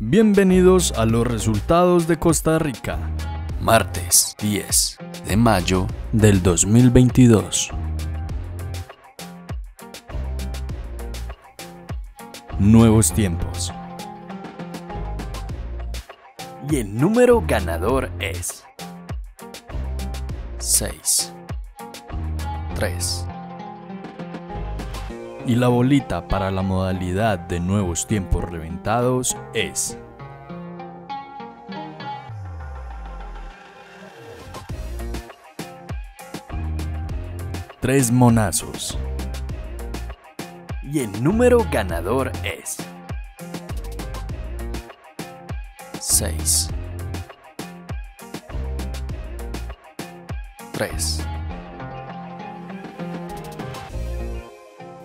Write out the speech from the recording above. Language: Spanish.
Bienvenidos a los resultados de Costa Rica. Martes 10 de mayo del 2022. Nuevos tiempos. Y el número ganador es 6. 3. Y la bolita para la modalidad de nuevos tiempos reventados es Tres monazos. Y el número ganador es 6 3